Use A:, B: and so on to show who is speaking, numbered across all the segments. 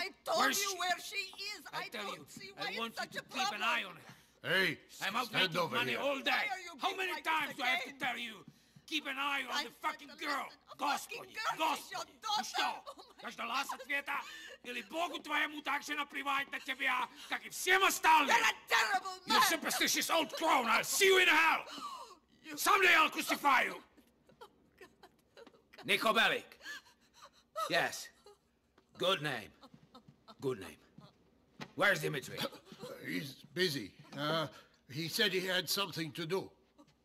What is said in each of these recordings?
A: I told you
B: she?
A: where she is.
B: I,
A: I
B: tell you, I want you to keep an eye on her.
C: Hey,
B: I'm out making
C: over
B: money
C: here.
B: all day. How many
A: like
B: times do I have to tell you? Keep an eye on
A: I
B: the fucking girl. Господи, Господи, ну что, каждая ответа? Или Богу твоему также наплевать на тебя, как и всем остальным? You superstitious old crone, I'll see you in hell! Someday I'll crucify you! Niko Bellic. Yes. Good name. Good name. Where's Dimitri?
C: He's busy. Uh, he said he had something to do.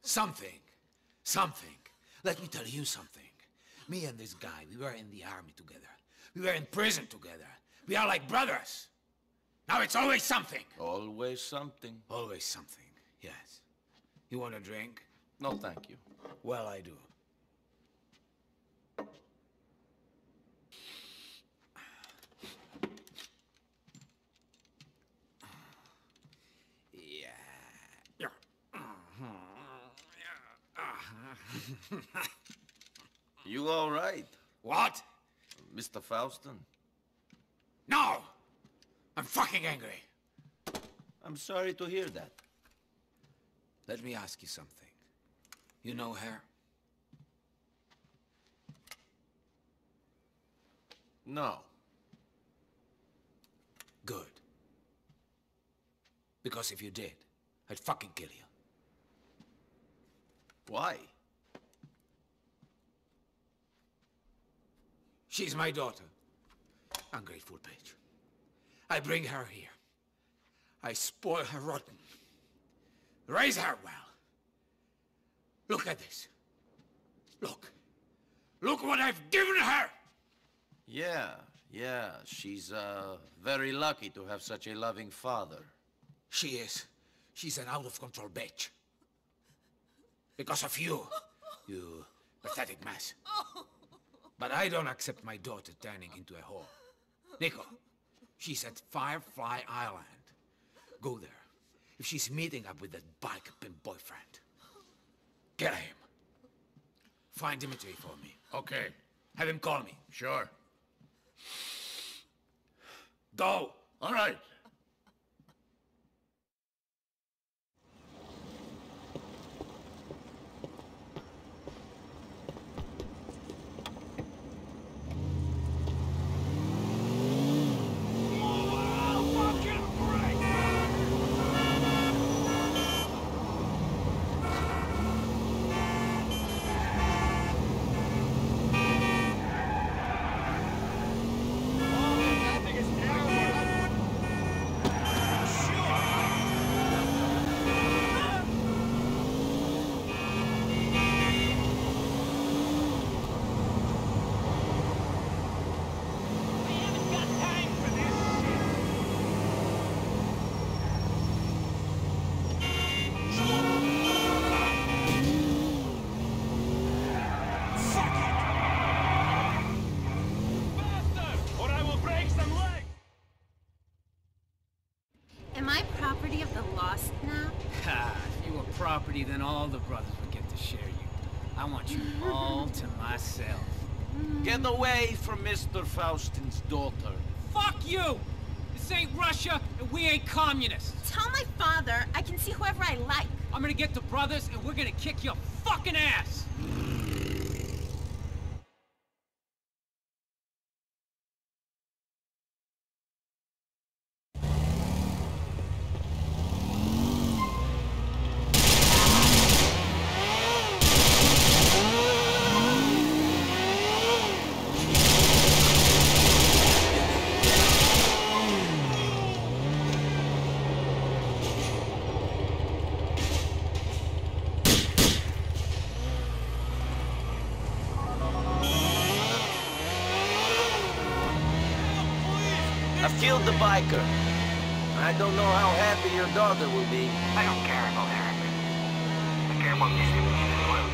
B: Something. Something. Let me tell you something. Me and this guy, we were in the army together. We were in prison together. We are like brothers. Now it's always something.
D: Always something.
B: Always something, yes. You want a drink?
D: No, thank you.
B: Well, I do.
D: You all right,
B: What?
D: Mr. Faustin?
B: No! I'm fucking angry.
D: I'm sorry to hear that.
B: Let me ask you something. You know her?
D: No.
B: Good. Because if you did, I'd fucking kill you.
D: Why?
B: She's my daughter. Ungrateful bitch. I bring her here. I spoil her rotten. Raise her well. Look at this. Look. Look what I've given her!
D: Yeah, yeah. She's, uh, very lucky to have such a loving father.
B: She is. She's an out-of-control bitch. Because of you. You pathetic mess. But I don't accept my daughter turning into a whore. Niko, she's at Firefly Island. Go there. If she's meeting up with that bike pimp boyfriend, get him. Find Dimitri for me.
C: Okay,
B: Have him call me.
C: sure.
B: Go!
C: All right.
E: or I will break some legs!
F: Am I property of the lost now?
G: Ha! If you were property, then all the brothers would get to share you. I want you myself.
D: Get away from Mr. Faustin's daughter.
G: Fuck you! This ain't Russia, and we ain't communists.
F: Tell my father I can see whoever I like.
G: I'm gonna get the brothers, and we're gonna kick your fucking ass!
D: Killed the biker. I don't know how happy your daughter will be.
B: I don't care about her. I care about this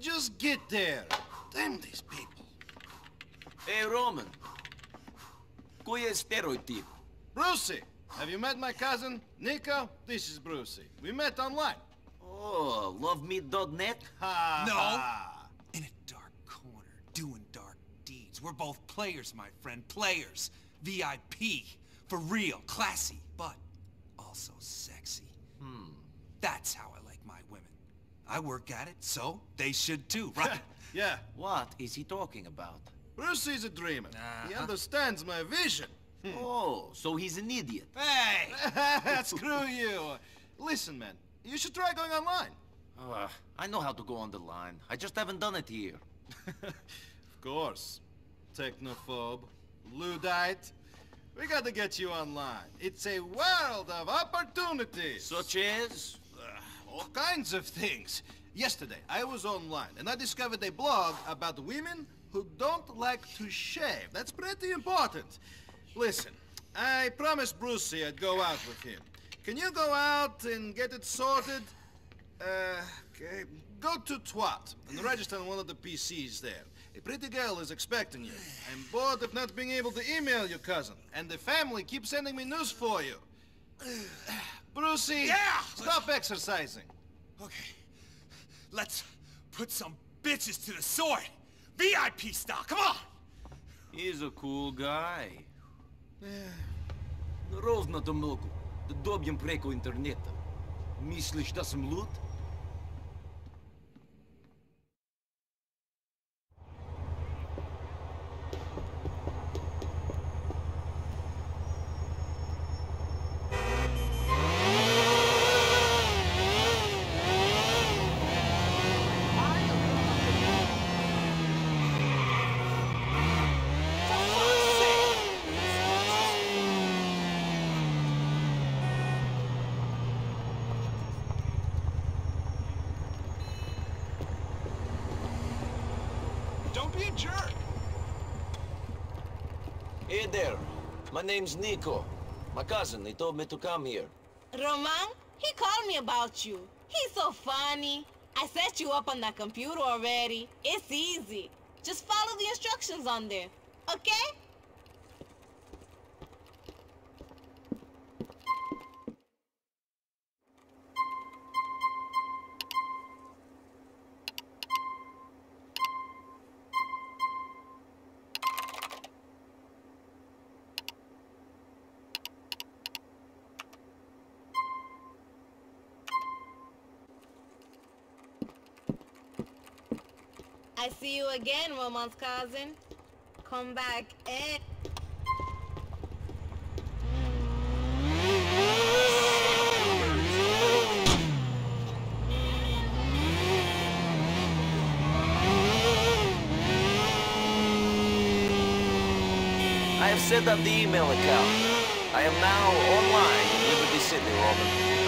A: just get there. Damn these people.
D: Hey, Roman. Koji je stereotip?
A: Brucey, have you met my cousin, Niko? This is Brucey. We met online.
D: Oh, lovemeet.net?
A: Ha
H: No.
A: ha.
H: In a dark corner, doing dark deeds. We're both players, my friend. Players. VIP. For real. Classy. But also sexy. Hmm. That's how I like my women. I work at it, so they should too, right?
A: Yeah,
D: What is he talking about?
A: Brucey's a dreamer. He
H: Uh-huh.
A: understands my vision.
D: Oh, so he's an idiot.
H: hey!
A: Screw you. Listen, man, you should try going online.
D: Uh, I know how to go on the line. I just haven't done it here.
A: Of course. Technophobe, Luddite. We gotta get you online. It's a world of opportunities.
D: Such as?
A: All kinds of things. Yesterday, I was online and I discovered a blog about women who don't like to shave. That's pretty important. Listen, I promised Brucey I'd go out with him. Can you go out and get it sorted? Uh, okay. Go to Twat and register on one of the PCs there. A pretty girl is expecting you. I'm bored of not being able to email your cousin, and the family keeps sending me news for you. Brucey,
H: Yeah!
A: stop exercising.
H: Okay. Let's put some bitches to the sword. VIP style. Come on!
D: He's a cool guy. Ровно-то много. Да добьем преко интернета. Мислиш да съм луд?
H: Don't be a jerk.
D: Hey there. My name's Niko. My cousin, he told me to come here.
I: Roman, he called me about you. He's so funny. I set you up on that computer already. It's easy. Just follow the instructions on there, okay? I see you again, Roman's cousin. Come back and...
D: I have set up the email account. I am now online in Liberty City, Robin.